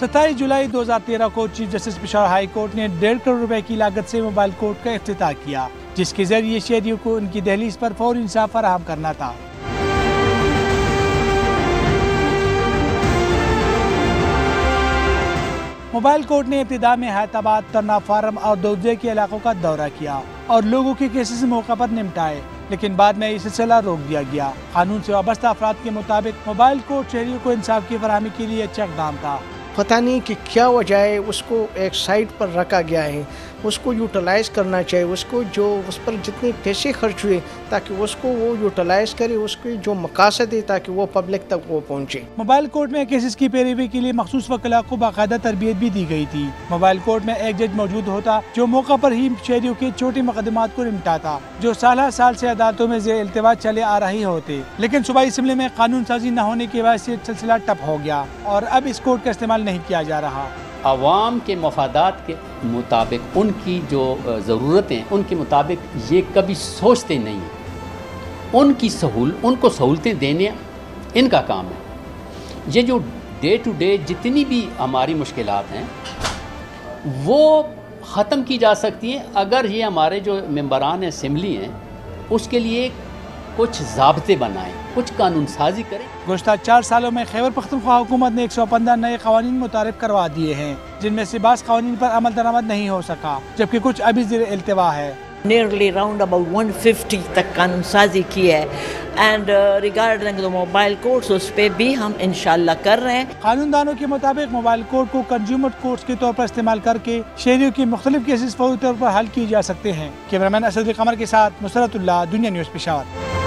ستائیس جولائی دو ہزار تیرہ کو chief justice Peshawar high court نے ڈیڑھ کروڑ روپے کی لاگت سے موبائل کورٹ کا افتتاح کیا، جس کے ذریعے شہریوں کو ان کی دہلیز پر فوری انصاف فراہم کرنا تھا۔ موبائل کورٹ نے ابتدا میں حیات آباد، ترنا فارم اور دودھے کے علاقوں کا دورہ کیا اور لوگوں کے کیسز موقع پر نمٹائے، لیکن بعد میں یہ سلسلہ روک دیا گیا۔ قانون سے وابستہ افراد کے مطابق موبائل کورٹ شہریوں کو انصاف کی فراہمی کے لیے اچھا اقدام تھا۔ پتہ نہیں کہ کیا وجہ ہے اس کو ایک سائٹ پر رکھا گیا ہے۔ اس کو یوٹیلائز کرنا چاہیے، اس کو جو اس پر جتنے پیسے خرچ ہوئے تاکہ اس کو وہ یوٹیلائز کرے، اس کے جو مقاصد ہے تاکہ وہ پبلک تک وہ پہنچے۔ موبائل کورٹ میں کیسز کی پیروی کے لیے مخصوص وکلا کو باقاعدہ تربیت بھی دی گئی تھی۔ موبائل کورٹ میں ایک جج موجود ہوتا جو موقع پر ہی شہریوں کے چھوٹے مقدمات کو نمٹاتا، جو سالہ سال سے عدالتوں میں زیر التوا چلے آ رہے ہوتے۔ لیکن صوبائی اسمبلی میں قانون سازی نہ ہونے کی وجہ سے سلسلہ ٹپ ہو گیا اور اب اس کورٹ کا استعمال نہیں کیا جا رہا۔ عوام کے مفادات کے مطابق، ان کی جو ضرورتیں، ان کے مطابق یہ کبھی سوچتے نہیں ہیں۔ ان کی سہول، ان کو سہولتیں دینے ان کا کام ہے۔ یہ جو ڈے ٹو ڈے جتنی بھی ہماری مشکلات ہیں، وہ ختم کی جا سکتی ہیں۔ اگر یہ ہمارے جو ممبران اسمبلی ہیں، اس کے لیے کچھ ضابطے بنائیں کچھ قانون سازی کریں۔ گزشتہ چار سالوں میں خیبر پختونخوا حکومت نے ایک سو پندرہ نئے قوانین متعارف کروا دیے ہیں جن میں سے بعض قوانین پر عمل درآمد نہیں ہو سکا جبکہ کچھ ابھی زیر التوا ہے۔ Nearly round about one fifty تک قانون سازی کی ہے۔ اینڈ ریگارڈنگ موبائل کورٹس اس پہ بھی ہم انشاءاللہ کر رہے ہیں۔ قانون دانوں کے مطابق موبائل کورٹ کو کنزیومر کورٹس کے طور پر استعمال کر کے شہریوں کی مختلف کیسز فوری طور پر حل کیے جا سکتے ہیں۔ کیمرامین اسد قمر کے ساتھ مسرت اللہ دنیا نیوز پشاور۔